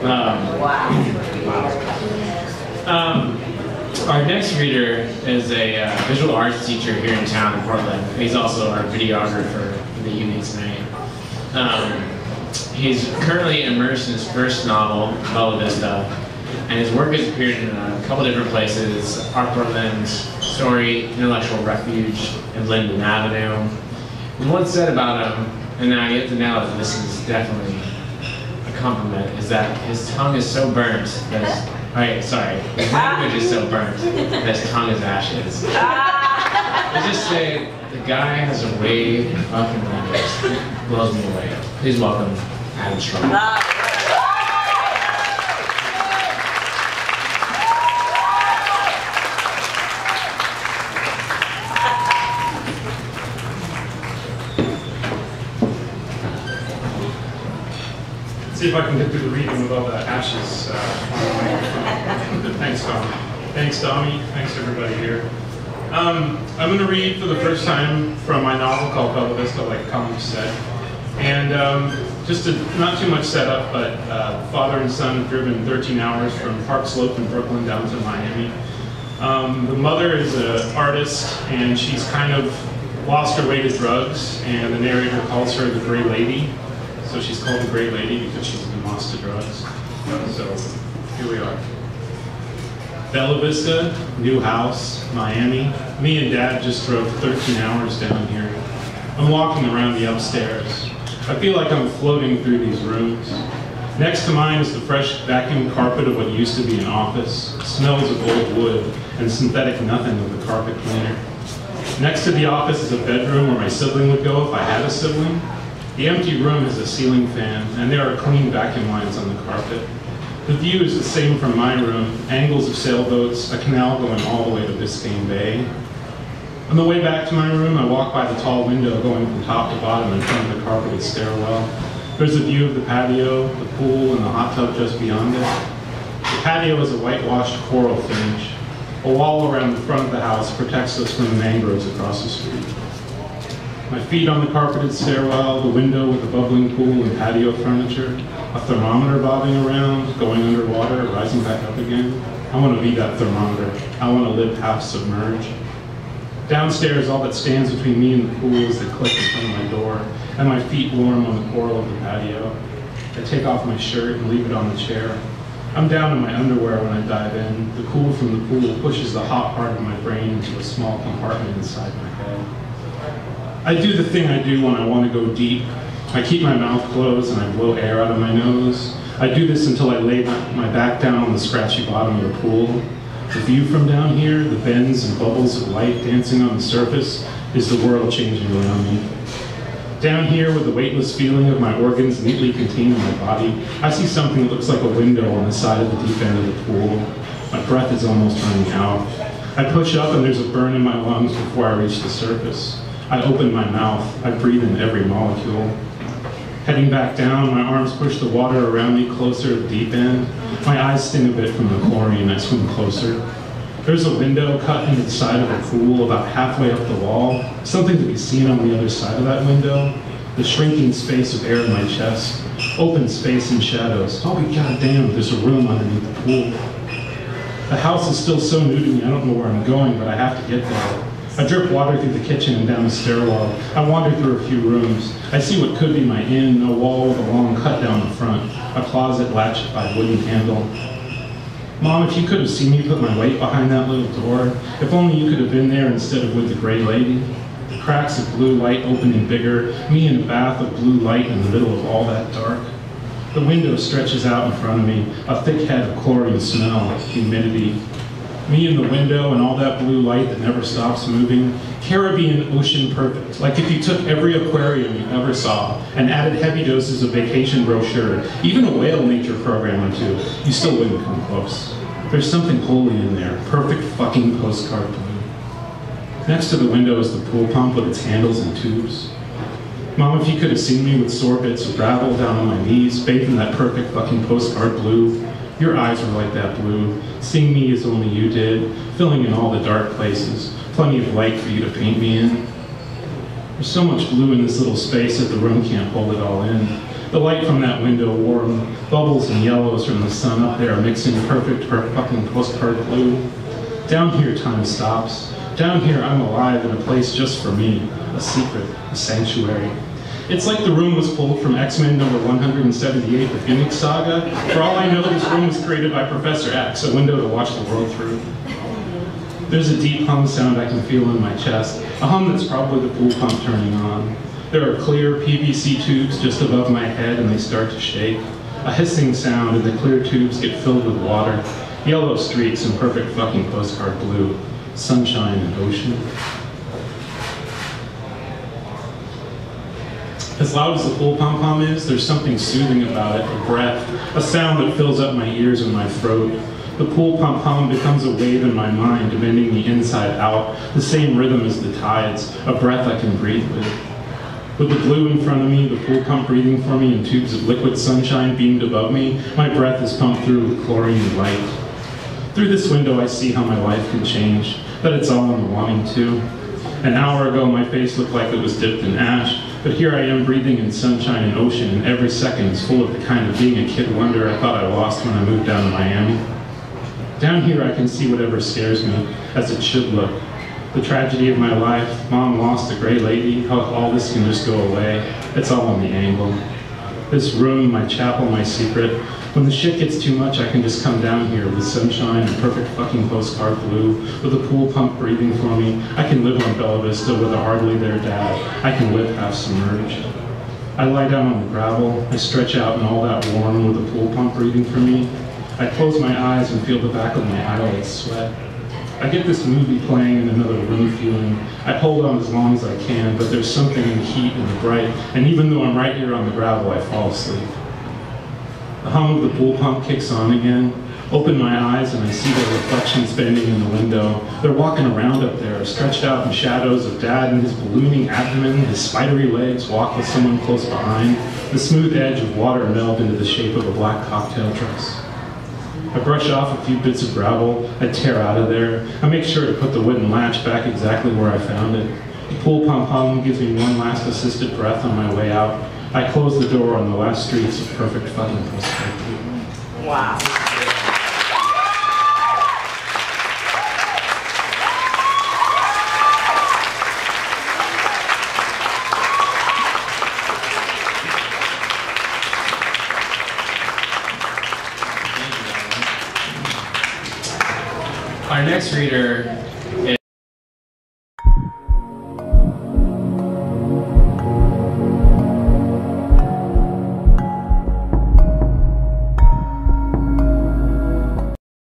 Um, wow. Our next reader is a uh, visual arts teacher here in town in Portland. He's also our videographer for the evening tonight. Um, he's currently immersed in his first novel, Bella Vista, and his work has appeared in a couple different places, Art Portland, Story, Intellectual Refuge, and Linden Avenue. And what's said about him, and now you get to know that this is definitely compliment, is that his tongue is so burnt that Alright, sorry. His language is so ah. burnt that his tongue is ashes. Ah. Let's just say the guy has a way of fucking language blows me away. Please welcome Adam Strong. See if I can get through the reading with all the ashes. Uh, thanks, Tommy. Thanks, Tommy. Thanks, everybody here. Um, I'm going to read for the first time from my novel called Bella Vista, like Tom said. And um, just not too much setup, but uh, father and son have driven 13 hours from Park Slope in Brooklyn down to Miami. Um, the mother is an artist, and she's kind of lost her way to drugs, and the narrator calls her the Gray Lady. So she's called the great Lady because she's been lost drugs. So here we are. Bella Vista, new house, Miami. Me and Dad just drove 13 hours down here. I'm walking around the upstairs. I feel like I'm floating through these rooms. Next to mine is the fresh vacuum carpet of what used to be an office. It smells of old wood and synthetic nothing of the carpet cleaner. Next to the office is a bedroom where my sibling would go if I had a sibling. The empty room has a ceiling fan, and there are clean vacuum lines on the carpet. The view is the same from my room, angles of sailboats, a canal going all the way to Biscayne Bay. On the way back to my room, I walk by the tall window going from top to bottom in front of the carpeted stairwell. There's a view of the patio, the pool, and the hot tub just beyond it. The patio is a whitewashed coral finish. A wall around the front of the house protects us from the mangroves across the street. My feet on the carpeted stairwell, the window with the bubbling pool and patio furniture, a thermometer bobbing around, going underwater, rising back up again. I want to be that thermometer. I want to live half submerged. Downstairs, all that stands between me and the pool is the click in front of my door, and my feet warm on the coral of the patio. I take off my shirt and leave it on the chair. I'm down in my underwear when I dive in. The cool from the pool pushes the hot part of my brain into a small compartment inside my head. I do the thing I do when I want to go deep. I keep my mouth closed and I blow air out of my nose. I do this until I lay my back down on the scratchy bottom of the pool. The view from down here, the bends and bubbles of light dancing on the surface, is the world changing around me. Down here, with the weightless feeling of my organs neatly contained in my body, I see something that looks like a window on the side of the deep end of the pool. My breath is almost running out. I push up and there's a burn in my lungs before I reach the surface. I open my mouth. I breathe in every molecule. Heading back down, my arms push the water around me closer to the deep end. My eyes sting a bit from the chlorine. I swim closer. There's a window cut into the side of the pool about halfway up the wall. Something to be seen on the other side of that window. The shrinking space of air in my chest. Open space and shadows. Oh, goddamn, there's a room underneath the pool. The house is still so new to me, I don't know where I'm going, but I have to get there. I drip water through the kitchen and down the stairwell. I wander through a few rooms. I see what could be my inn, a wall with a long cut down the front, a closet latched by a wooden handle. Mom, if you could have seen me put my weight behind that little door, if only you could have been there instead of with the gray lady. The cracks of blue light opening bigger, me in a bath of blue light in the middle of all that dark. The window stretches out in front of me, a thick head of chlorine smell, humidity, me in the window and all that blue light that never stops moving. Caribbean ocean perfect. Like if you took every aquarium you ever saw and added heavy doses of vacation brochure, even a whale nature program or two, you still wouldn't come close. There's something holy in there. Perfect fucking postcard blue. Next to the window is the pool pump with its handles and tubes. Mom, if you could have seen me with sore bits of gravel down on my knees, bathed in that perfect fucking postcard blue, your eyes are like that blue, seeing me as only you did, filling in all the dark places, plenty of light for you to paint me in. There's so much blue in this little space that the room can't hold it all in. The light from that window warm, bubbles and yellows from the sun up there mixing perfect per fucking postcard blue. Down here, time stops. Down here, I'm alive in a place just for me, a secret, a sanctuary. It's like the room was pulled from X-Men number 178, the Phoenix Saga. For all I know, this room was created by Professor X, a window to watch the world through. There's a deep hum sound I can feel in my chest, a hum that's probably the pool pump turning on. There are clear PVC tubes just above my head and they start to shake. A hissing sound and the clear tubes get filled with water. Yellow streaks in perfect fucking postcard blue. Sunshine and ocean. As loud as the pool pom pom is, there's something soothing about it, a breath, a sound that fills up my ears and my throat. The pool pom pom becomes a wave in my mind, bending me inside out, the same rhythm as the tides, a breath I can breathe with. With the blue in front of me, the pool pump breathing for me, and tubes of liquid sunshine beamed above me, my breath is pumped through with chlorine and light. Through this window, I see how my life can change, but it's all in the wanting to. An hour ago, my face looked like it was dipped in ash, but here I am breathing in sunshine and ocean, and every second is full of the kind of being a kid wonder I thought I lost when I moved down to Miami. Down here, I can see whatever scares me, as it should look. The tragedy of my life, mom lost a gray lady, how all this can just go away. It's all on the angle. This room, my chapel, my secret. When the shit gets too much, I can just come down here with sunshine and perfect fucking postcard blue, with a pool pump breathing for me. I can live on Bella Vista with a hardly there dad. I can live half submerged. I lie down on the gravel. I stretch out in all that warm with a pool pump breathing for me. I close my eyes and feel the back of my eyelids sweat. I get this movie playing in another room feeling. I hold on as long as I can, but there's something in the heat and the bright, and even though I'm right here on the gravel, I fall asleep. The hum of the pool pump kicks on again. Open my eyes and I see their reflections bending in the window. They're walking around up there, stretched out in shadows of dad and his ballooning abdomen, his spidery legs walk with someone close behind. The smooth edge of water meld into the shape of a black cocktail dress. I brush off a few bits of gravel, I tear out of there. I make sure to put the wooden latch back exactly where I found it. The pool pump hum gives me one last assisted breath on my way out. I close the door on the last streets of perfect fucking postcard. Wow. Our next reader